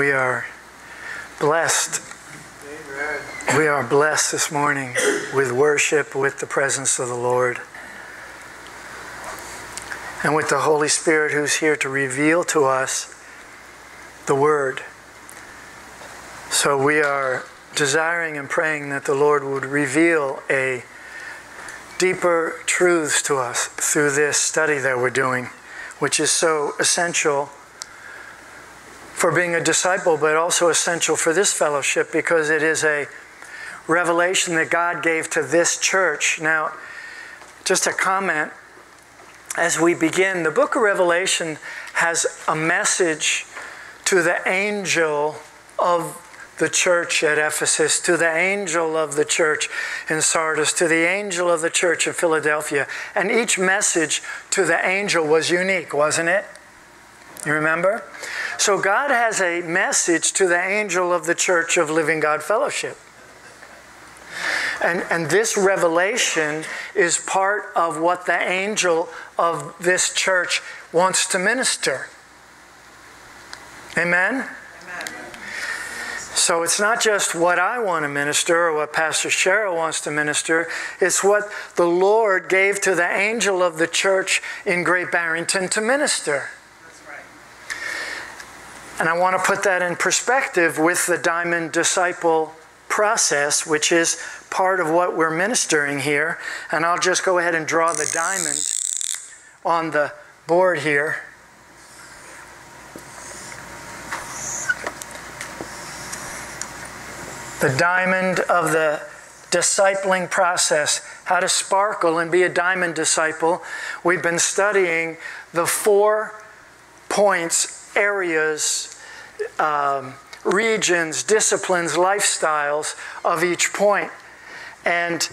We are blessed. We are blessed this morning with worship, with the presence of the Lord, and with the Holy Spirit who's here to reveal to us the Word. So we are desiring and praying that the Lord would reveal a deeper truths to us through this study that we're doing, which is so essential for being a disciple, but also essential for this fellowship because it is a revelation that God gave to this church. Now, just a comment as we begin, the book of Revelation has a message to the angel of the church at Ephesus, to the angel of the church in Sardis, to the angel of the church in Philadelphia. And each message to the angel was unique, wasn't it? You remember? So God has a message to the angel of the Church of Living God Fellowship. And, and this revelation is part of what the angel of this church wants to minister. Amen? Amen? So it's not just what I want to minister or what Pastor Cheryl wants to minister, it's what the Lord gave to the angel of the church in Great Barrington to minister. And I want to put that in perspective with the Diamond Disciple process, which is part of what we're ministering here. And I'll just go ahead and draw the diamond on the board here. The diamond of the discipling process, how to sparkle and be a diamond disciple. We've been studying the four points areas, um, regions, disciplines, lifestyles of each point. And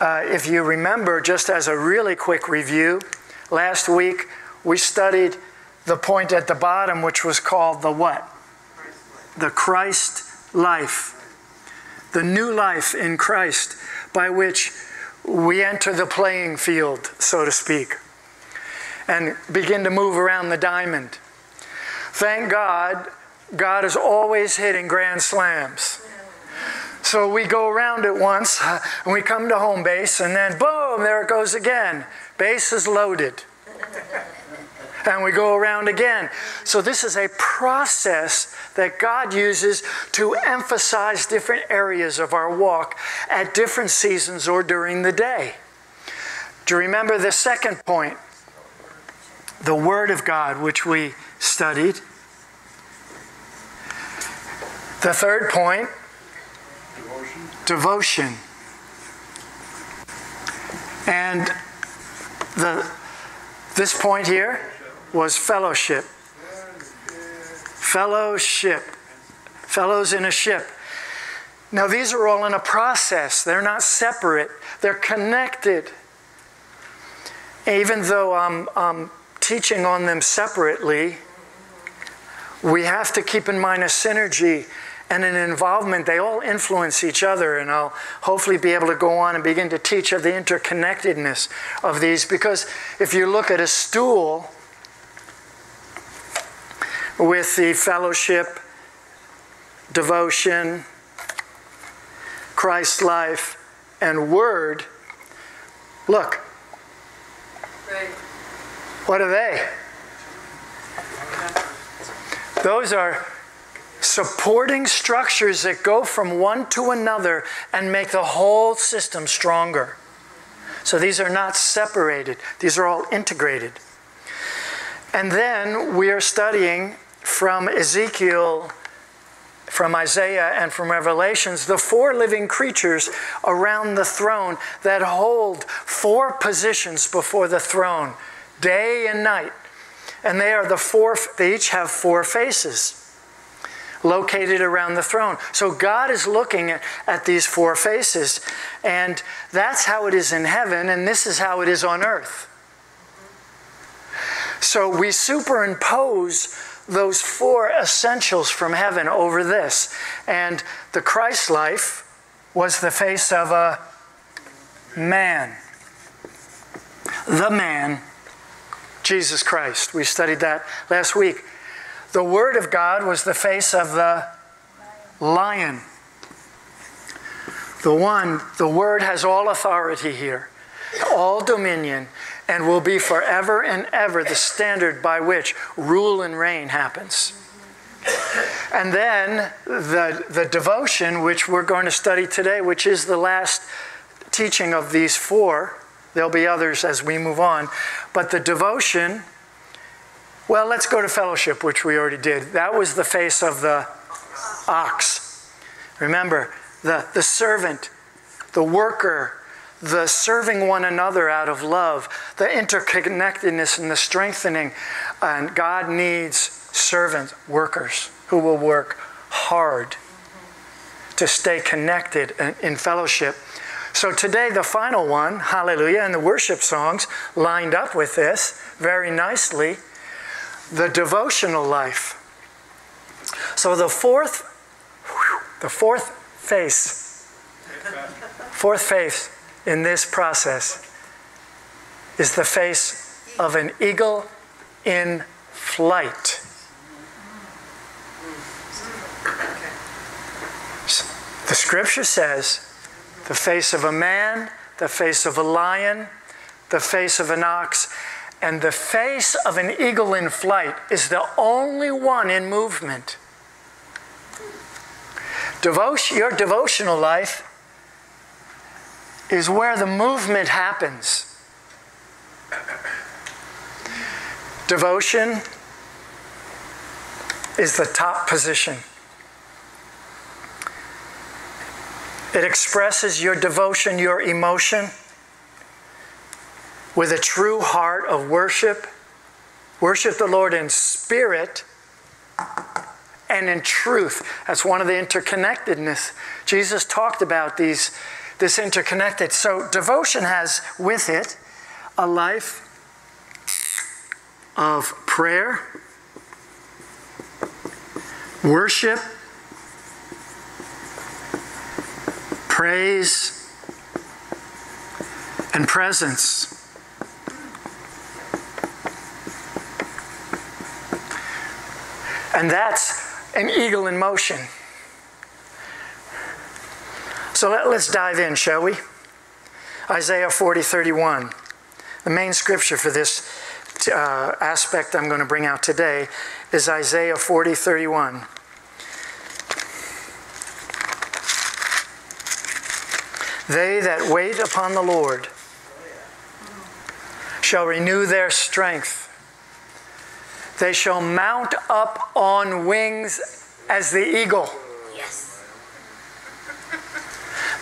uh, if you remember, just as a really quick review, last week we studied the point at the bottom, which was called the what? The Christ life. The new life in Christ by which we enter the playing field, so to speak, and begin to move around the diamond. Thank God, God is always hitting grand slams. So we go around it once and we come to home base, and then boom, there it goes again. Base is loaded. And we go around again. So, this is a process that God uses to emphasize different areas of our walk at different seasons or during the day. Do you remember the second point? The Word of God, which we studied. The third point devotion. devotion. And the, this point here was fellowship. Fellowship. Fellows in a ship. Now, these are all in a process, they're not separate, they're connected. Even though I'm, I'm teaching on them separately, we have to keep in mind a synergy and an involvement. They all influence each other, and I'll hopefully be able to go on and begin to teach of the interconnectedness of these. Because if you look at a stool with the fellowship, devotion, Christ life, and word, look. What are they? Those are supporting structures that go from one to another and make the whole system stronger. So these are not separated, these are all integrated. And then we are studying from Ezekiel, from Isaiah, and from Revelations the four living creatures around the throne that hold four positions before the throne, day and night. And they are the four, they each have four faces located around the throne. So God is looking at, at these four faces, and that's how it is in heaven, and this is how it is on earth. So we superimpose those four essentials from heaven over this. And the Christ life was the face of a man. The man Jesus Christ. We studied that last week. The Word of God was the face of the lion. The one, the Word has all authority here, all dominion, and will be forever and ever the standard by which rule and reign happens. And then the, the devotion, which we're going to study today, which is the last teaching of these four. There'll be others as we move on. But the devotion, well, let's go to fellowship, which we already did. That was the face of the ox. Remember, the, the servant, the worker, the serving one another out of love, the interconnectedness and the strengthening. And God needs servants, workers who will work hard to stay connected in fellowship. So today, the final one, hallelujah, and the worship songs lined up with this very nicely the devotional life. So the fourth, the fourth face, fourth face in this process is the face of an eagle in flight. The scripture says the face of a man, the face of a lion, the face of an ox, and the face of an eagle in flight is the only one in movement. Devotion, your devotional life is where the movement happens. Devotion is the top position. It expresses your devotion, your emotion with a true heart of worship. Worship the Lord in spirit and in truth. That's one of the interconnectedness. Jesus talked about these, this interconnected. So devotion has with it a life of prayer, worship, praise, and presence. And that's an eagle in motion. So let, us dive in, shall we? Isaiah 40 31. The main scripture for this uh, aspect I'm going to bring out today is Isaiah 40 31. They that wait upon the Lord shall renew their strength. They shall mount up on wings as the eagle. Yes.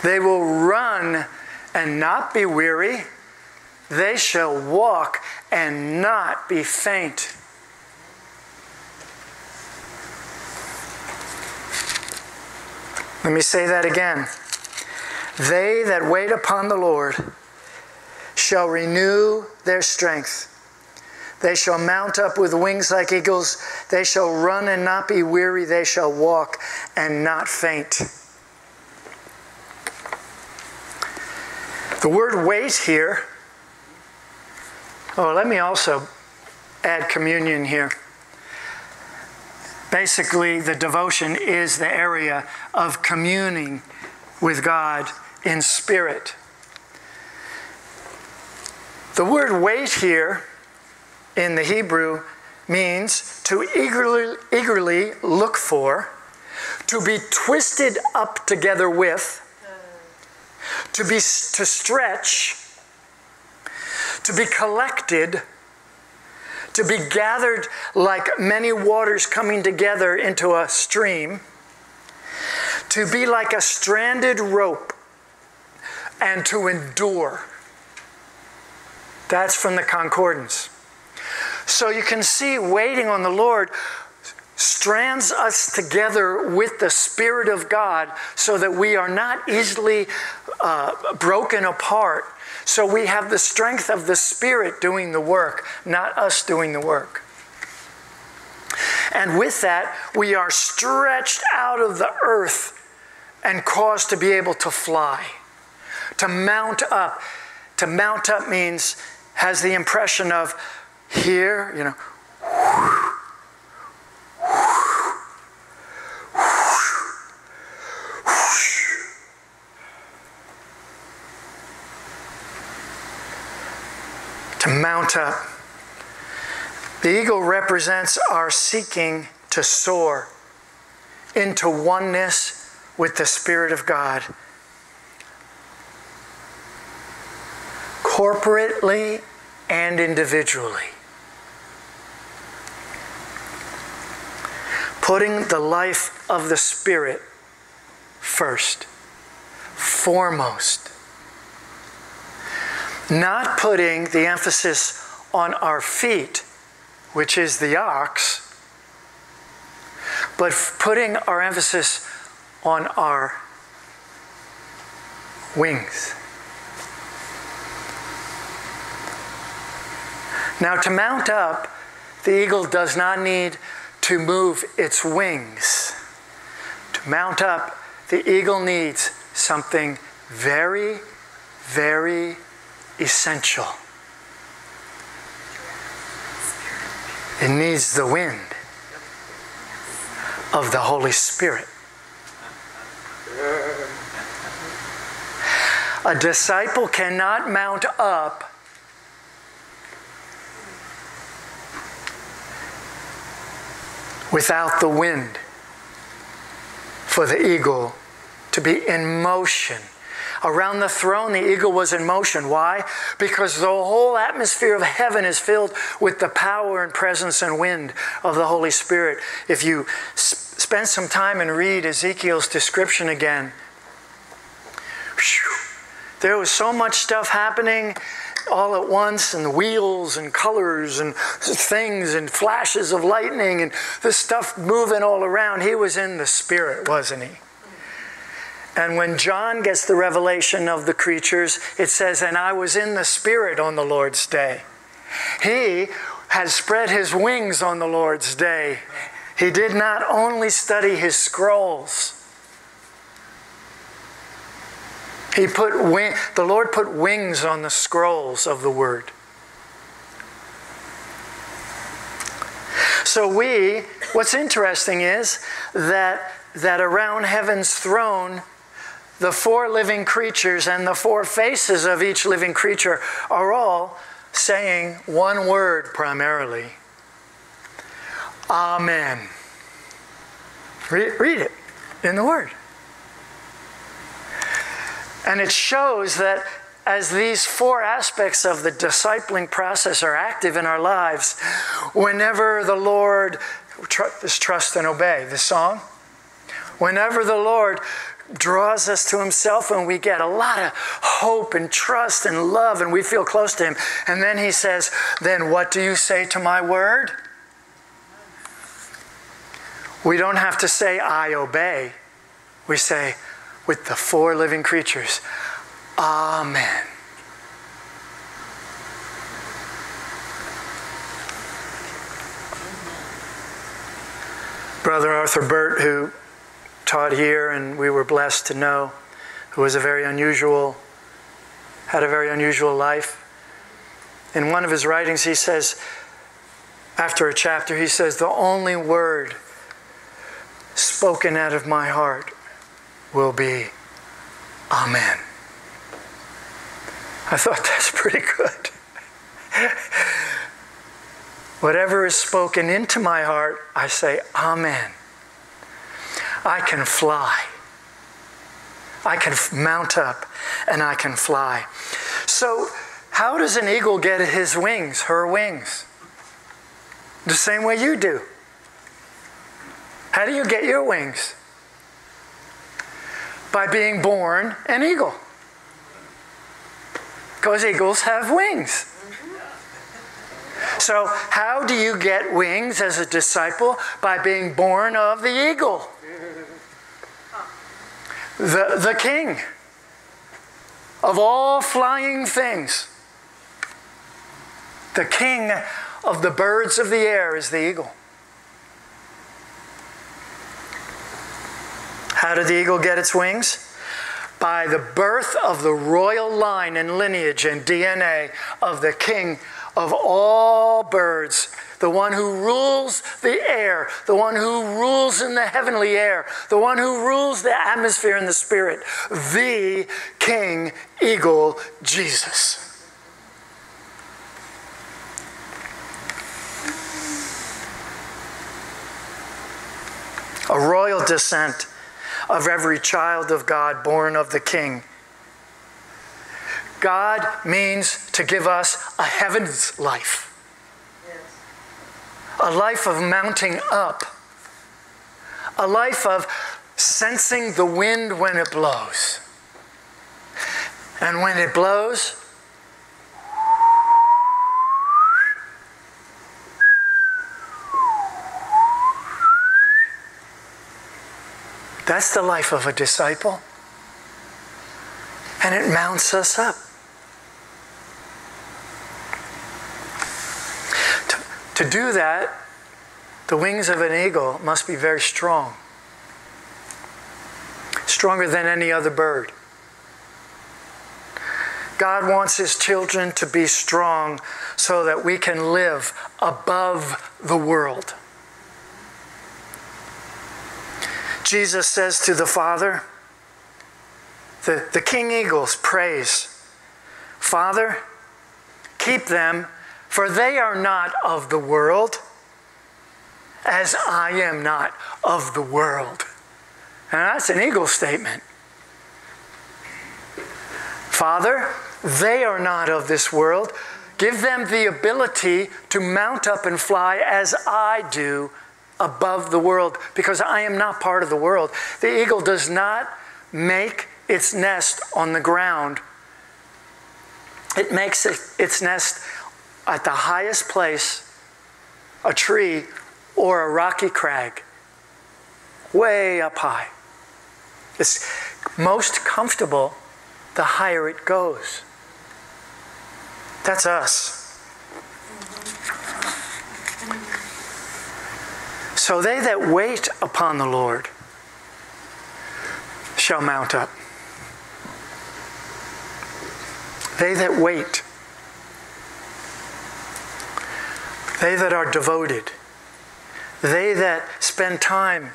They will run and not be weary. They shall walk and not be faint. Let me say that again. They that wait upon the Lord shall renew their strength. They shall mount up with wings like eagles. They shall run and not be weary. They shall walk and not faint. The word wait here, oh, let me also add communion here. Basically, the devotion is the area of communing with God in spirit. The word wait here in the Hebrew means to eagerly, eagerly look for, to be twisted up together with, to be to stretch, to be collected, to be gathered like many waters coming together into a stream, to be like a stranded rope and to endure. That's from the concordance. So you can see waiting on the Lord strands us together with the Spirit of God so that we are not easily uh, broken apart. So we have the strength of the Spirit doing the work, not us doing the work. And with that, we are stretched out of the earth and caused to be able to fly to mount up. To mount up means has the impression of here, you know, to mount up. The eagle represents our seeking to soar into oneness with the Spirit of God Corporately and individually. Putting the life of the Spirit first, foremost. Not putting the emphasis on our feet, which is the ox, but putting our emphasis on our wings. Now, to mount up, the eagle does not need to move its wings. To mount up, the eagle needs something very, very essential. It needs the wind of the Holy Spirit. A disciple cannot mount up without the wind for the eagle to be in motion. Around the throne, the eagle was in motion. Why? Because the whole atmosphere of heaven is filled with the power and presence and wind of the Holy Spirit. If you spend some time and read Ezekiel's description again, whew, there was so much stuff happening all at once and wheels and colors and things and flashes of lightning and the stuff moving all around. He was in the spirit, wasn't he? And when John gets the revelation of the creatures, it says, And I was in the Spirit on the Lord's day. He had spread his wings on the Lord's day. He did not only study his scrolls, he put wing, the Lord put wings on the scrolls of the Word. So we, what's interesting is that that around heaven's throne the four living creatures and the four faces of each living creature are all saying one word primarily Amen. Read, read it in the Word. And it shows that as these four aspects of the discipling process are active in our lives, whenever the Lord, this trust and obey, the song, whenever the Lord draws us to himself and we get a lot of hope and trust and love and we feel close to him. And then he says, Then what do you say to my word? We don't have to say, I obey. We say, with the four living creatures, Amen. Brother Arthur Burt, who taught here and we were blessed to know, who was a very unusual, had a very unusual life. In one of his writings, he says, after a chapter, he says, The only word spoken out of my heart will be Amen. I thought that's pretty good. Whatever is spoken into my heart, I say Amen. I can fly. I can mount up and I can fly. So, how does an eagle get his wings, her wings? The same way you do. How do you get your wings? By being born an eagle. Because eagles have wings. So, how do you get wings as a disciple? By being born of the eagle the, the king of all flying things. The king of the birds of the air is the eagle. How did the eagle get its wings? By the birth of the royal line and lineage and DNA of the king of all birds, the one who rules the air, the one who rules in the heavenly air, the one who rules the atmosphere and the spirit, the King Eagle Jesus. A royal descent of every child of God born of the King. God means to give us a heaven's life, a life of mounting up, a life of sensing the wind when it blows. And when it blows, That's the life of a disciple. And it mounts us up. To, to do that, the wings of an eagle must be very strong, stronger than any other bird. God wants His children to be strong so that we can live above the world. Jesus says to the Father, the, the king eagles praise, Father, keep them, for they are not of the world, as I am not of the world. And that's an eagle statement. Father, they are not of this world. Give them the ability to mount up and fly as I do above the world because I am not part of the world. The eagle does not make its nest on the ground, it makes it, its nest at the highest place, a tree or a rocky crag, way up high. It's most comfortable the higher it goes. That's us. So they that wait upon the Lord shall mount up. They that wait, they that are devoted, they that spend time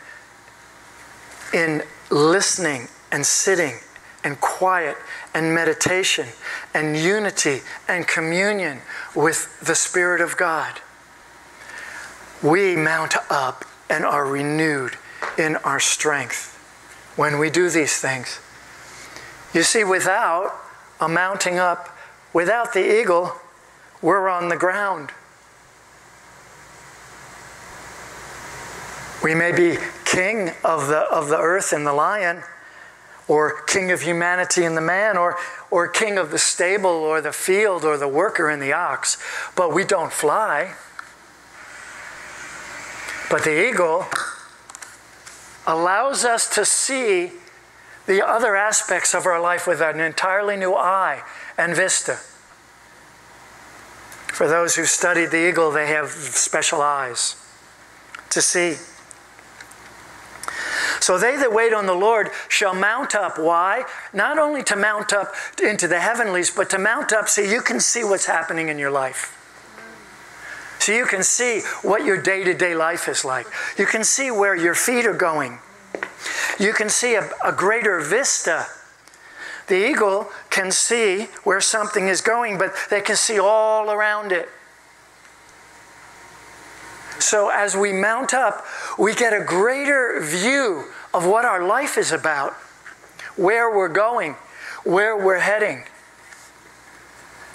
in listening and sitting and quiet and meditation and unity and communion with the Spirit of God we mount up and are renewed in our strength when we do these things. You see, without a mounting up, without the eagle, we're on the ground. We may be king of the, of the earth and the lion, or king of humanity in the man, or, or king of the stable, or the field, or the worker in the ox, but we don't fly. But the eagle allows us to see the other aspects of our life with an entirely new eye and vista. For those who've studied the eagle, they have special eyes to see. So they that wait on the Lord shall mount up. Why? Not only to mount up into the heavenlies, but to mount up so you can see what's happening in your life. So you can see what your day to day life is like. You can see where your feet are going. You can see a, a greater vista. The eagle can see where something is going, but they can see all around it. So as we mount up, we get a greater view of what our life is about, where we're going, where we're heading.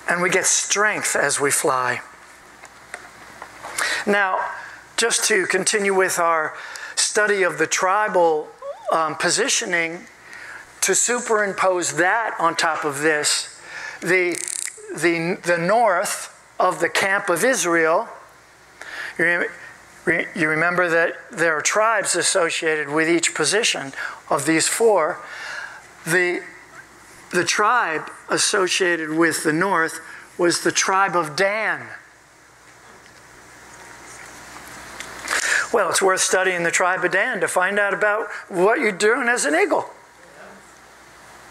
And we get strength as we fly. Now, just to continue with our study of the tribal um, positioning, to superimpose that on top of this, the, the, the north of the camp of Israel, you, you remember that there are tribes associated with each position of these four. The, the tribe associated with the north was the tribe of Dan. Well, it's worth studying the tribe of Dan to find out about what you're doing as an eagle.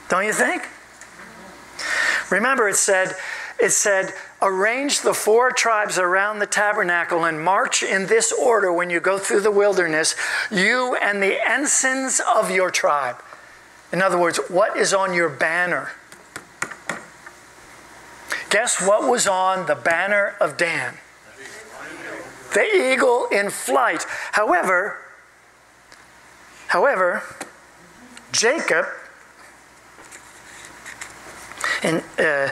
Don't you think? Remember, it said, it said, arrange the four tribes around the tabernacle and march in this order when you go through the wilderness, you and the ensigns of your tribe. In other words, what is on your banner? Guess what was on the banner of Dan? The eagle in flight. However, However, Jacob, in, uh,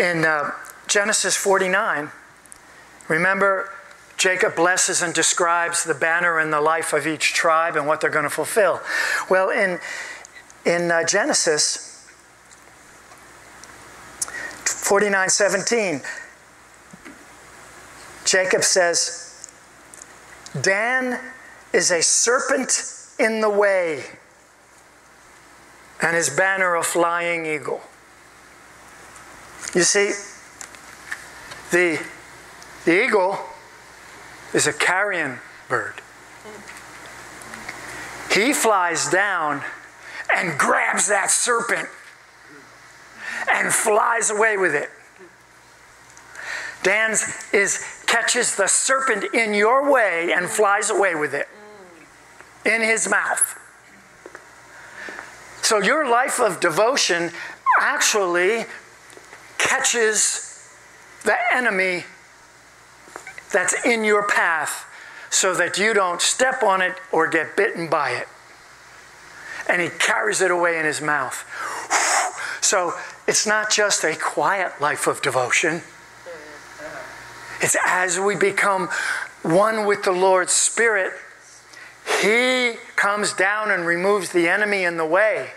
in uh, Genesis 49, remember Jacob blesses and describes the banner and the life of each tribe and what they're going to fulfill. Well, in, in uh, Genesis 49 17, Jacob says, Dan is a serpent in the way, and his banner a flying eagle. You see, the, the eagle is a carrion bird. He flies down and grabs that serpent and flies away with it. Dan's is catches the serpent in your way and flies away with it in his mouth. So your life of devotion actually catches the enemy that's in your path so that you don't step on it or get bitten by it. And he carries it away in his mouth. So it's not just a quiet life of devotion. It's as we become one with the Lord's Spirit, He comes down and removes the enemy in the way.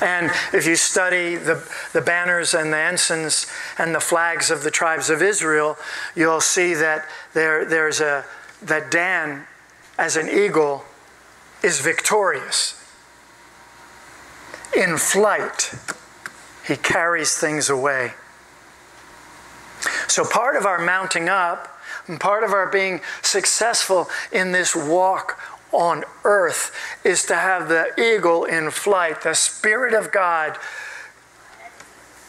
And if you study the, the banners and the ensigns and the flags of the tribes of Israel, you'll see that there, there's a that Dan, as an eagle, is victorious. In flight, he carries things away. So, part of our mounting up and part of our being successful in this walk on earth is to have the eagle in flight, the Spirit of God.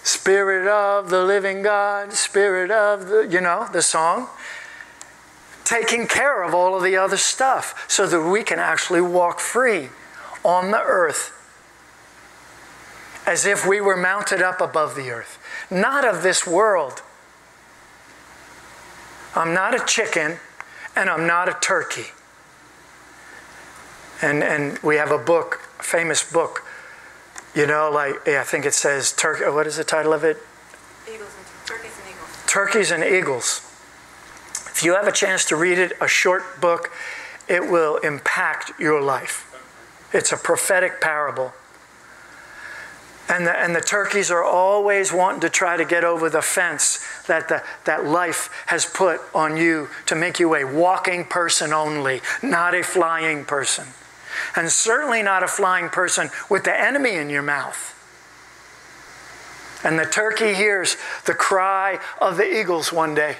Spirit of the living God, Spirit of the, you know, the song. Taking care of all of the other stuff so that we can actually walk free on the earth as if we were mounted up above the earth, not of this world. I'm not a chicken and I'm not a turkey. And, and we have a book, a famous book, you know, like, yeah, I think it says, Turkey, uh, what is the title of it? Eagles and, turkeys and eagles. Turkeys and Eagles. If you have a chance to read it, a short book, it will impact your life. It's a prophetic parable. And the, and the turkeys are always wanting to try to get over the fence that, the, that life has put on you to make you a walking person only, not a flying person. And certainly not a flying person with the enemy in your mouth. And the turkey hears the cry of the eagles one day.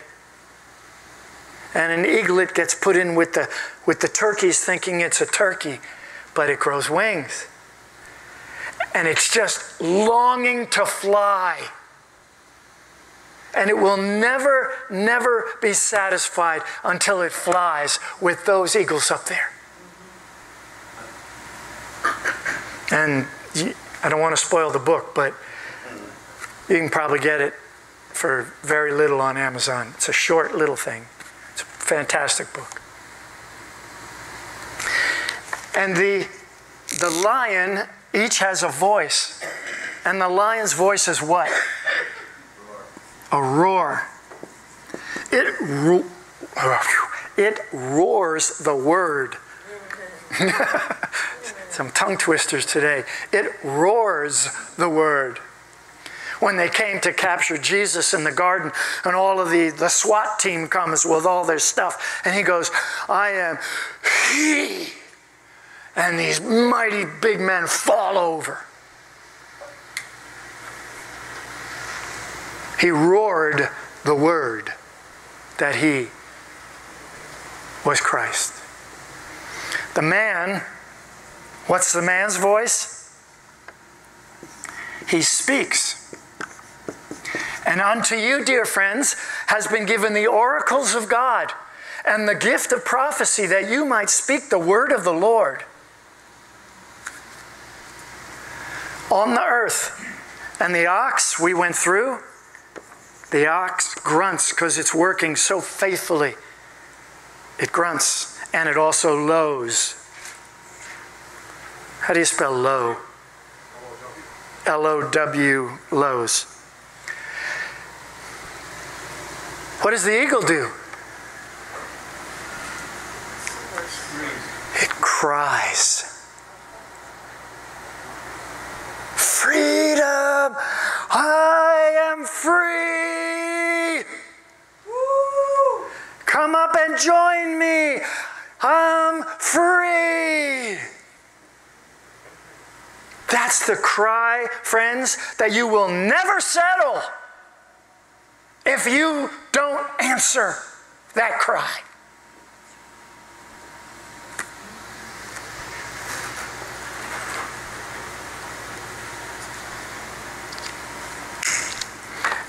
And an eaglet gets put in with the, with the turkeys thinking it's a turkey, but it grows wings and it's just longing to fly. And it will never, never be satisfied until it flies with those eagles up there. And I don't want to spoil the book, but you can probably get it for very little on Amazon. It's a short little thing. It's a fantastic book. And the the lion each has a voice. And the lion's voice is what? A roar. It, ro- it roars the word. Some tongue twisters today. It roars the word. When they came to capture Jesus in the garden, and all of the, the SWAT team comes with all their stuff, and he goes, I am he and these mighty big men fall over. He roared the word that he was Christ. The man, what's the man's voice? He speaks. And unto you, dear friends, has been given the oracles of God and the gift of prophecy that you might speak the word of the Lord. On the earth. And the ox we went through, the ox grunts because it's working so faithfully it grunts and it also lows. How do you spell low? L O W, lows. What does the eagle do? It cries. Freedom! I am free! Come up and join me! I'm free! That's the cry, friends, that you will never settle if you don't answer that cry.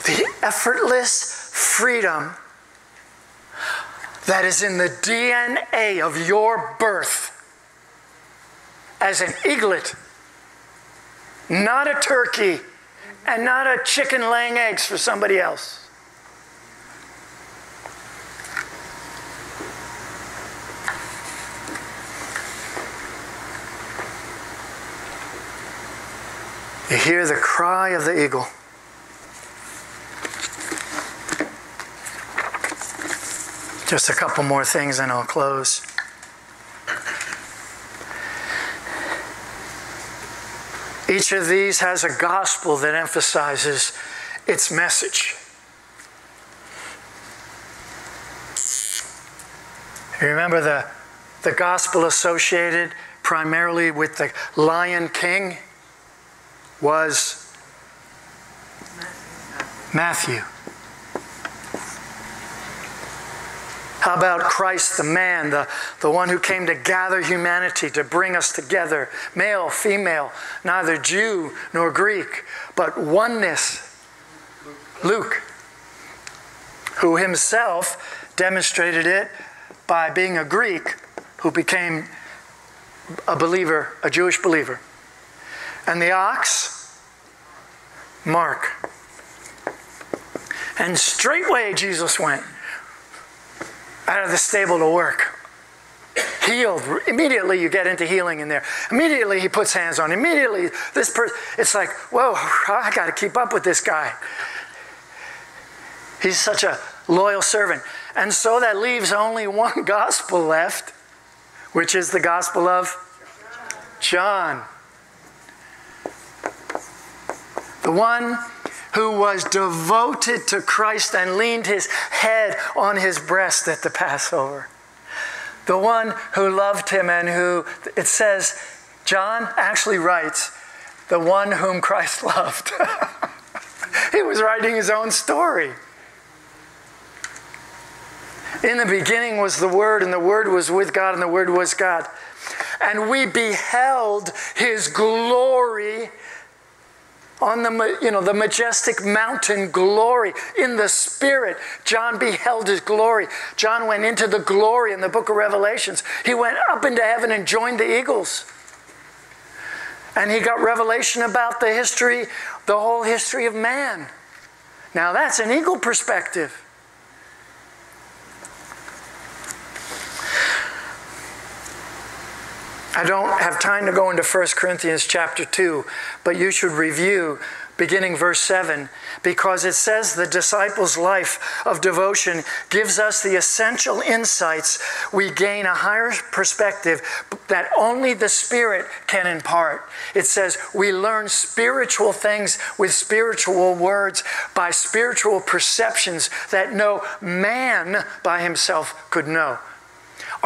The effortless freedom that is in the DNA of your birth as an eaglet, not a turkey, and not a chicken laying eggs for somebody else. You hear the cry of the eagle. Just a couple more things and I'll close. Each of these has a gospel that emphasizes its message. Remember the, the gospel associated primarily with the Lion King was Matthew. How about Christ the man, the, the one who came to gather humanity, to bring us together, male, female, neither Jew nor Greek, but oneness? Luke, who himself demonstrated it by being a Greek who became a believer, a Jewish believer. And the ox, Mark. And straightway Jesus went out of the stable to work. Healed. Immediately you get into healing in there. Immediately he puts hands on. Immediately this person, it's like, whoa, I got to keep up with this guy. He's such a loyal servant. And so that leaves only one gospel left, which is the gospel of John. The one who was devoted to Christ and leaned his head on his breast at the Passover. The one who loved him and who, it says, John actually writes, the one whom Christ loved. he was writing his own story. In the beginning was the Word, and the Word was with God, and the Word was God. And we beheld his glory on the, you know, the majestic mountain glory in the spirit. John beheld his glory. John went into the glory in the book of Revelations. He went up into heaven and joined the eagles. And he got revelation about the history, the whole history of man. Now that's an eagle perspective. I don't have time to go into 1 Corinthians chapter 2, but you should review beginning verse 7 because it says the disciples' life of devotion gives us the essential insights. We gain a higher perspective that only the Spirit can impart. It says we learn spiritual things with spiritual words by spiritual perceptions that no man by himself could know.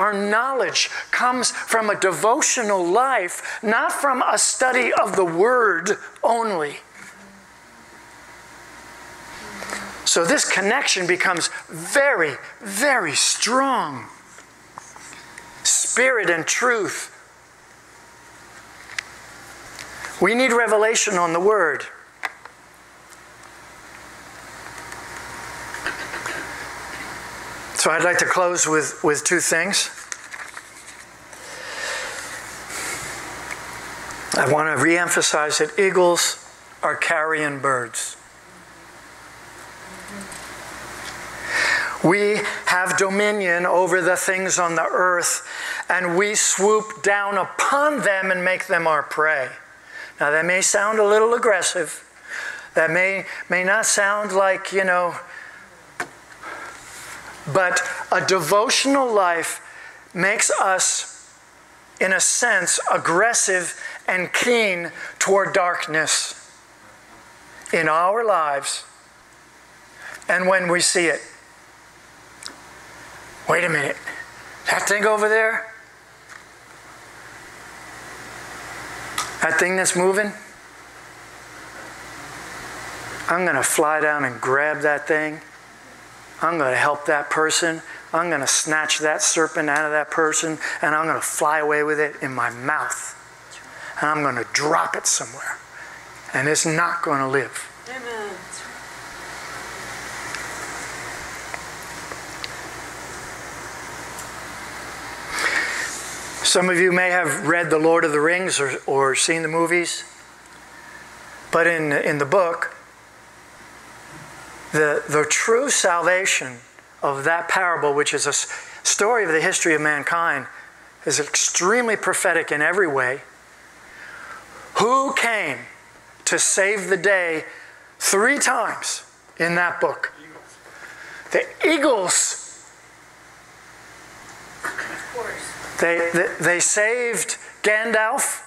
Our knowledge comes from a devotional life, not from a study of the Word only. So this connection becomes very, very strong. Spirit and truth. We need revelation on the Word. So I'd like to close with, with two things. I want to reemphasize that eagles are carrion birds. We have dominion over the things on the earth, and we swoop down upon them and make them our prey. Now, that may sound a little aggressive. That may, may not sound like, you know, but a devotional life makes us, in a sense, aggressive and keen toward darkness in our lives and when we see it. Wait a minute. That thing over there? That thing that's moving? I'm going to fly down and grab that thing. I'm going to help that person. I'm going to snatch that serpent out of that person and I'm going to fly away with it in my mouth. And I'm going to drop it somewhere. And it's not going to live. Amen. Some of you may have read The Lord of the Rings or, or seen the movies. But in, in the book, the, the true salvation of that parable, which is a story of the history of mankind, is extremely prophetic in every way. Who came to save the day three times in that book? The eagles. They, they, they saved Gandalf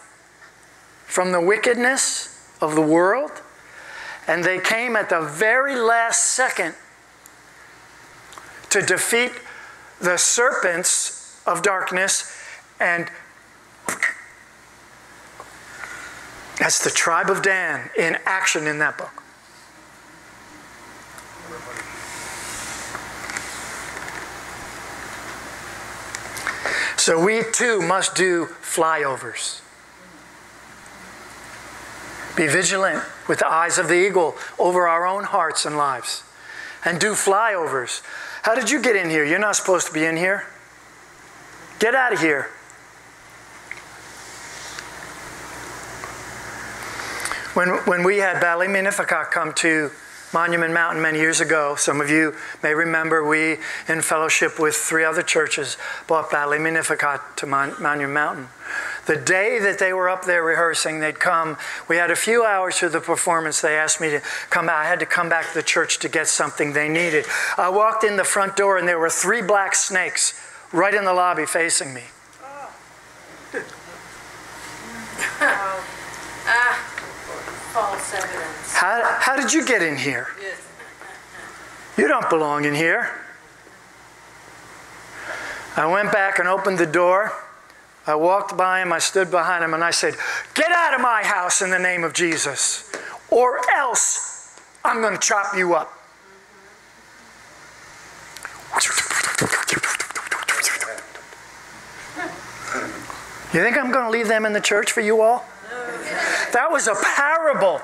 from the wickedness of the world, and they came at the very last second to defeat the serpents of darkness and that's the tribe of Dan in action in that book. So we too must do flyovers. Be vigilant with the eyes of the eagle over our own hearts and lives. And do flyovers. How did you get in here? You're not supposed to be in here. Get out of here. When, when we had Ballet Magnificat come to Monument Mountain many years ago, some of you may remember we, in fellowship with three other churches, bought Ballet Magnificat to Mon- Monument Mountain. The day that they were up there rehearsing, they'd come. We had a few hours to the performance. They asked me to come back. I had to come back to the church to get something they needed. I walked in the front door, and there were three black snakes right in the lobby facing me. Evidence. How, how did you get in here? You don't belong in here. I went back and opened the door. I walked by him, I stood behind him, and I said, Get out of my house in the name of Jesus, or else I'm going to chop you up. You think I'm going to leave them in the church for you all? That was a parable.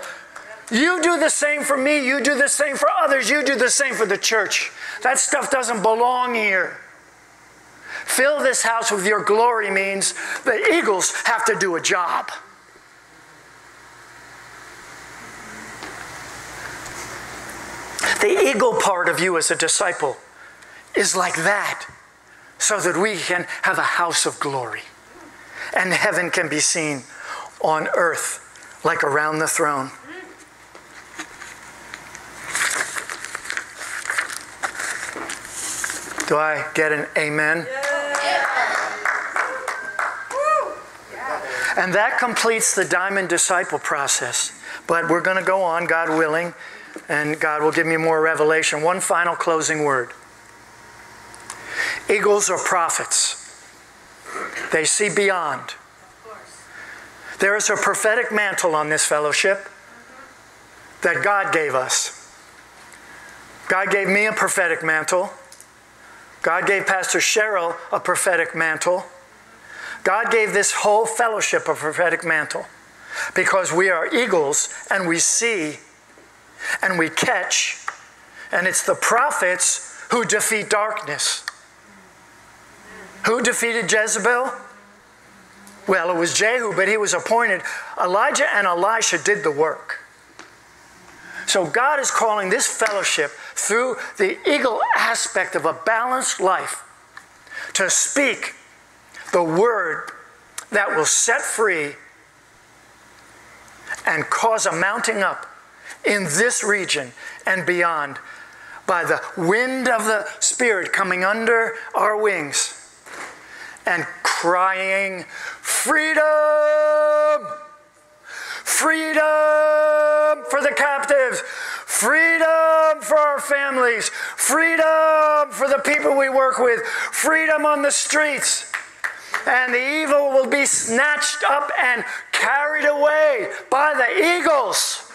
You do the same for me, you do the same for others, you do the same for the church. That stuff doesn't belong here. Fill this house with your glory means the eagles have to do a job. The eagle part of you as a disciple is like that, so that we can have a house of glory and heaven can be seen on earth like around the throne. Do I get an amen? And that completes the diamond disciple process. But we're going to go on, God willing, and God will give me more revelation. One final closing word Eagles are prophets, they see beyond. There is a prophetic mantle on this fellowship that God gave us. God gave me a prophetic mantle. God gave Pastor Cheryl a prophetic mantle. God gave this whole fellowship a prophetic mantle because we are eagles and we see and we catch, and it's the prophets who defeat darkness. Who defeated Jezebel? Well, it was Jehu, but he was appointed. Elijah and Elisha did the work. So God is calling this fellowship through the eagle aspect of a balanced life to speak the word that will set free and cause a mounting up in this region and beyond by the wind of the Spirit coming under our wings and crying, Freedom! Freedom for the captives! Freedom for our families! Freedom for the people we work with! Freedom on the streets! And the evil will be snatched up and carried away by the eagles.